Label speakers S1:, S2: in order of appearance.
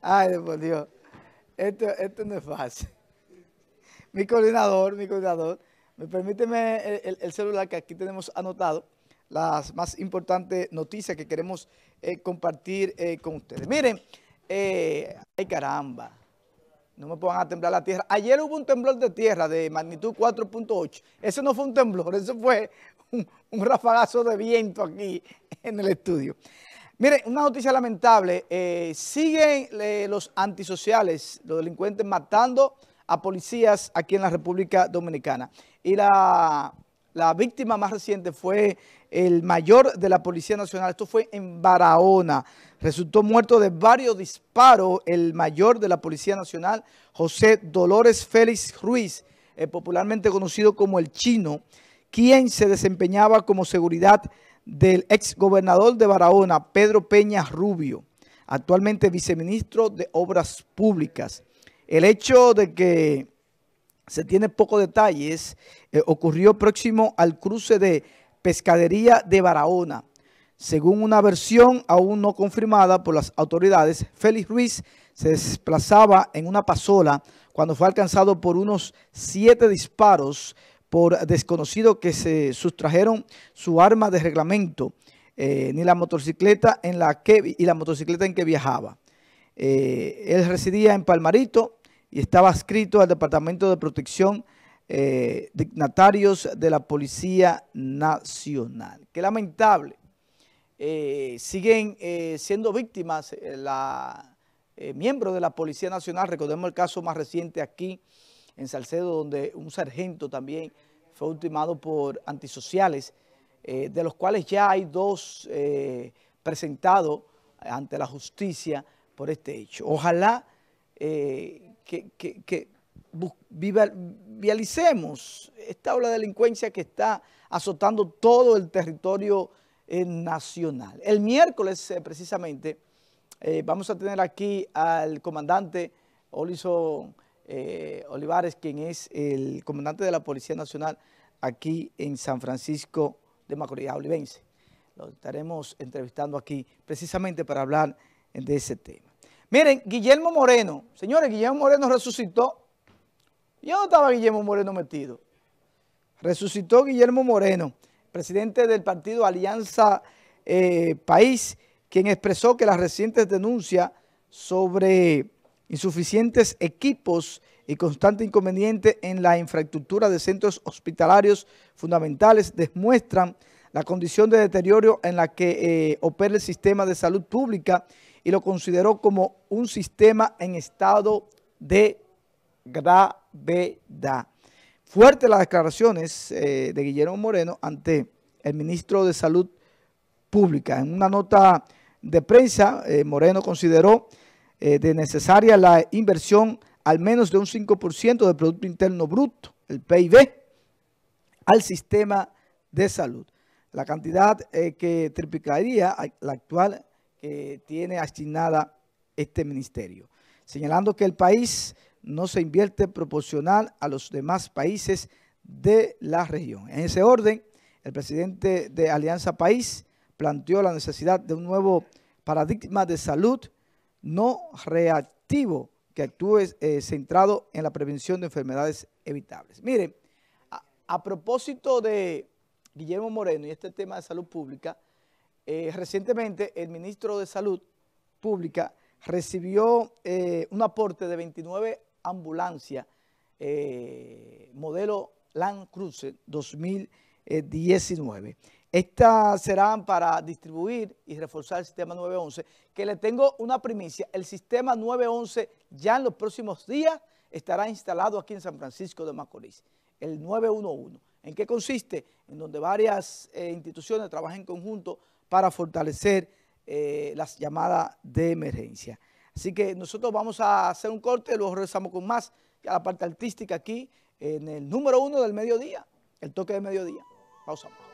S1: Ay, por Dios. Esto, esto no es fácil. Mi coordinador, mi coordinador, me permíteme el, el celular que aquí tenemos anotado, las más importantes noticias que queremos eh, compartir eh, con ustedes. Miren, eh, ay caramba, no me pongan a temblar la tierra. Ayer hubo un temblor de tierra de magnitud 4.8. Ese no fue un temblor, eso fue un, un rafagazo de viento aquí en el estudio. Miren, una noticia lamentable, eh, siguen eh, los antisociales, los delincuentes matando a policías aquí en la República Dominicana. Y la, la, víctima más reciente fue el mayor de la Policía Nacional, esto fue en Barahona. Resultó muerto de varios disparos el mayor de la Policía Nacional, José Dolores Félix Ruiz, eh, popularmente conocido como el Chino, quien se desempeñaba como seguridad del ex gobernador de Barahona, Pedro Peña Rubio, actualmente viceministro de Obras Públicas. El hecho de que se tiene pocos detalles eh, ocurrió próximo al cruce de Pescadería de Barahona. Según una versión aún no confirmada por las autoridades, Félix Ruiz se desplazaba en una pasola cuando fue alcanzado por unos siete disparos por desconocidos que se sustrajeron su arma de reglamento eh, ni la motocicleta en la que y la motocicleta en que viajaba. Eh, él residía en Palmarito y estaba adscrito al Departamento de Protección eh, Dignatarios de la Policía Nacional. Qué lamentable. Siguen siendo víctimas la miembros de la Policía Nacional. Recordemos el caso más reciente aquí en Salcedo, donde un sargento también fue ultimado por antisociales, eh, de los cuales ya hay dos eh, presentados ante la justicia por este hecho. Ojalá eh, que, que, que vialicemos esta ola de delincuencia que está azotando todo el territorio nacional. El miércoles, precisamente, vamos a tener aquí al comandante Olison eh, Olivares, quien es el comandante de la Policía Nacional aquí en San Francisco de Macorís, Olivense. Lo estaremos entrevistando aquí precisamente para hablar de ese tema. Miren, Guillermo Moreno, señores, Guillermo Moreno resucitó. ¿Y dónde estaba Guillermo Moreno metido? Resucitó Guillermo Moreno, presidente del partido Alianza eh, País, quien expresó que las recientes denuncias sobre insuficientes equipos y constante inconveniente en la infraestructura de centros hospitalarios fundamentales demuestran la condición de deterioro en la que eh, opera el sistema de salud pública y lo consideró como un sistema en estado de gravedad. Fuerte las declaraciones eh, de Guillermo Moreno ante el ministro de Salud Pública. En una nota de prensa, eh, Moreno consideró eh, de necesaria la inversión al menos de un 5% del Producto Interno Bruto, el PIB, al sistema de salud. La cantidad eh, que triplicaría la actual que tiene asignada este ministerio. Señalando que el país no se invierte proporcional a los demás países de la región. En ese orden, el presidente de Alianza País planteó la necesidad de un nuevo paradigma de salud no reactivo que actúe eh, centrado en la prevención de enfermedades evitables. Miren, a, propósito de Guillermo Moreno y este tema de salud pública, eh, recientemente el ministro de Salud Pública recibió eh, un aporte de 29 ambulancias modelo Land Cruiser 2019. Estas serán para distribuir y reforzar el sistema 911, que le tengo una primicia. El sistema 911 ya en los próximos días estará instalado aquí en San Francisco de Macorís, el 911. ¿En qué consiste? En donde varias eh, instituciones trabajan en conjunto para fortalecer eh, las llamadas de emergencia. Así que nosotros vamos a hacer un corte, luego regresamos con más, a la parte artística aquí, en el número uno del mediodía, el toque de mediodía. Pausamos.